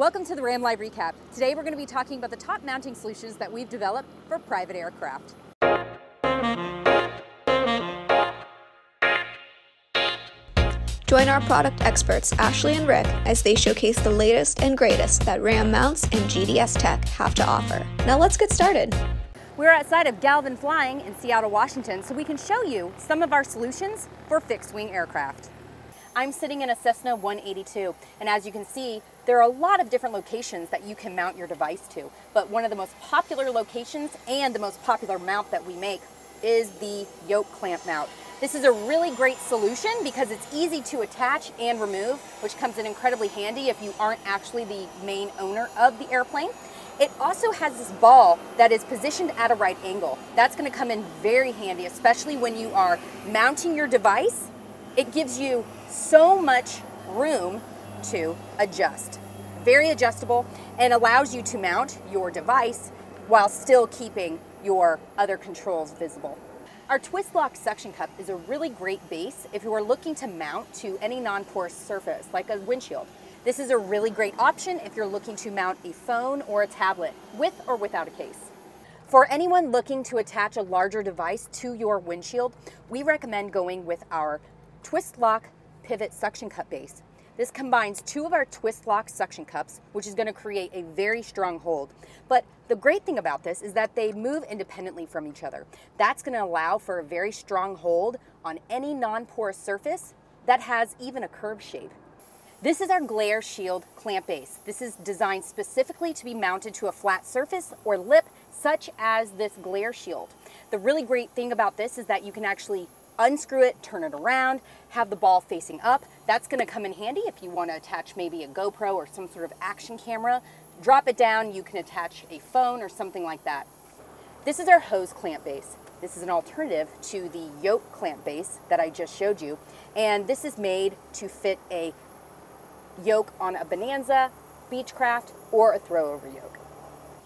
Welcome to the Ram Live Recap. Today we're going to be talking about the top mounting solutions that we've developed for private aircraft. Join our product experts, Ashley and Rick, as they showcase the latest and greatest that Ram mounts and GDS Tech have to offer. Now let's get started. We're outside of Galvin Flying in Seattle, Washington, so we can show you some of our solutions for fixed wing aircraft. I'm sitting in a Cessna 182, and as you can see, there are a lot of different locations that you can mount your device to, but one of the most popular locations and the most popular mount that we make is the yoke clamp mount. This is a really great solution because it's easy to attach and remove, which comes in incredibly handy if you aren't actually the main owner of the airplane. It also has this ball that is positioned at a right angle. That's gonna come in very handy, especially when you are mounting your device. It gives you so much room to adjust. Very adjustable and allows you to mount your device while still keeping your other controls visible. Our twist lock suction cup is a really great base if you are looking to mount to any non-porous surface like a windshield. This is a really great option if you're looking to mount a phone or a tablet with or without a case. For anyone looking to attach a larger device to your windshield, we recommend going with our twist lock pivot suction cup base. This combines two of our twist lock suction cups, which is gonna create a very strong hold. But the great thing about this is that they move independently from each other. That's gonna allow for a very strong hold on any non-porous surface that has even a curved shape. This is our glare shield clamp base. This is designed specifically to be mounted to a flat surface or lip such as this glare shield. The really great thing about this is that you can actually unscrew it, turn it around, have the ball facing up. That's gonna come in handy if you wanna attach maybe a GoPro or some sort of action camera. Drop it down, you can attach a phone or something like that. This is our hose clamp base. This is an alternative to the yoke clamp base that I just showed you. And this is made to fit a yoke on a Bonanza, Beechcraft, or a throwover yoke.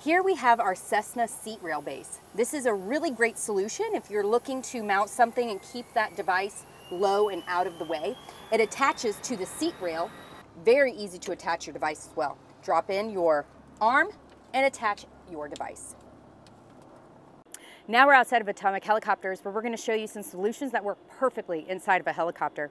Here we have our Cessna seat rail base. This is a really great solution if you're looking to mount something and keep that device low and out of the way. It attaches to the seat rail, very easy to attach your device as well. Drop in your arm and attach your device. Now we're outside of Atomic Helicopters where we're gonna show you some solutions that work perfectly inside of a helicopter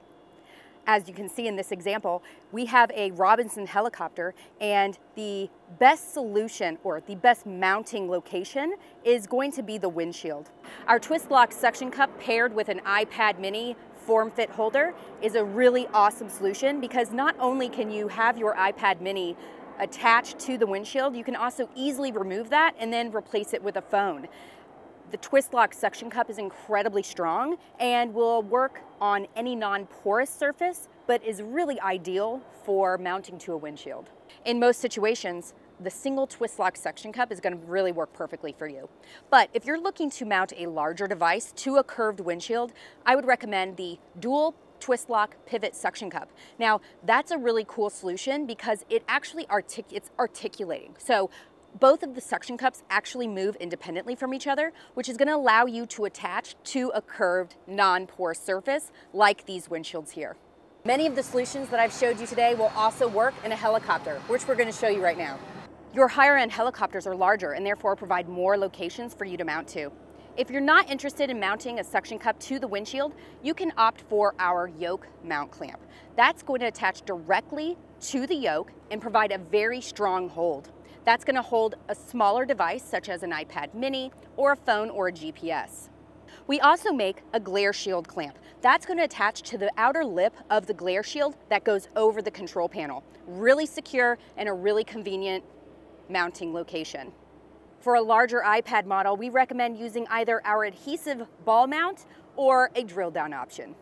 as you can see in this example, we have a Robinson helicopter and the best solution or the best mounting location is going to be the windshield. Our twist lock suction cup paired with an iPad mini form fit holder is a really awesome solution because not only can you have your iPad mini attached to the windshield, you can also easily remove that and then replace it with a phone. The twist lock suction cup is incredibly strong and will work on any non-porous surface, but is really ideal for mounting to a windshield. In most situations, the single twist lock suction cup is going to really work perfectly for you. But if you're looking to mount a larger device to a curved windshield, I would recommend the dual twist lock pivot suction cup. Now, that's a really cool solution because it actually artic it's articulating. So both of the suction cups actually move independently from each other, which is gonna allow you to attach to a curved, non-porous surface like these windshields here. Many of the solutions that I've showed you today will also work in a helicopter, which we're gonna show you right now. Your higher end helicopters are larger and therefore provide more locations for you to mount to. If you're not interested in mounting a suction cup to the windshield, you can opt for our yoke mount clamp. That's going to attach directly to the yoke and provide a very strong hold. That's gonna hold a smaller device such as an iPad mini or a phone or a GPS. We also make a glare shield clamp. That's gonna attach to the outer lip of the glare shield that goes over the control panel. Really secure and a really convenient mounting location. For a larger iPad model, we recommend using either our adhesive ball mount or a drill down option.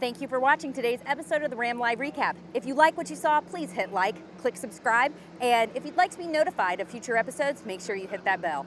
Thank you for watching today's episode of the Ram Live Recap. If you like what you saw, please hit like, click subscribe, and if you'd like to be notified of future episodes, make sure you hit that bell.